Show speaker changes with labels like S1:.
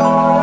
S1: Oh.